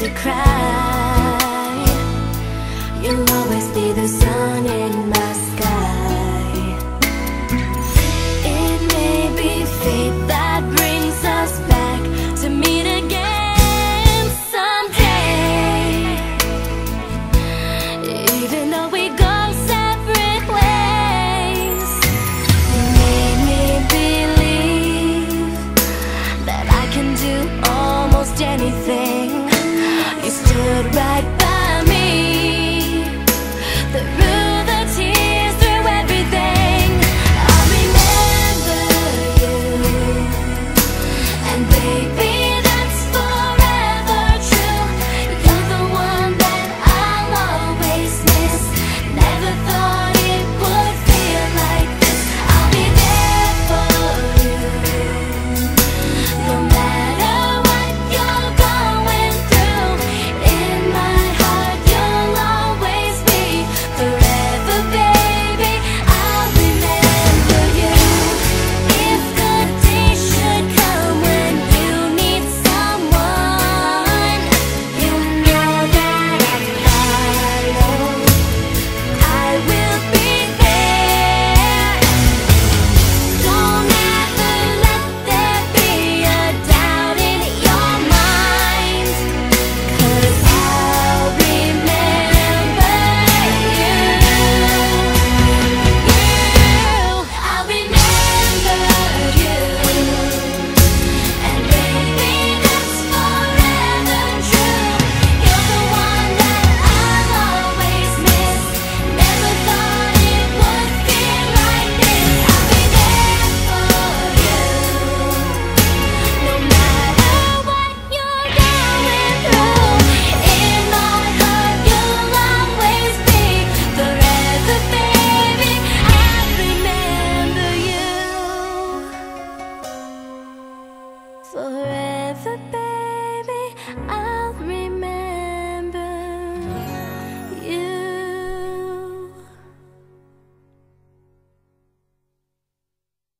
to cry. You'll always be the sun in my sky. It may be fate that brings us back to meet again someday. Even though we go separate ways, made me believe that I can do almost anything. You stood right by me.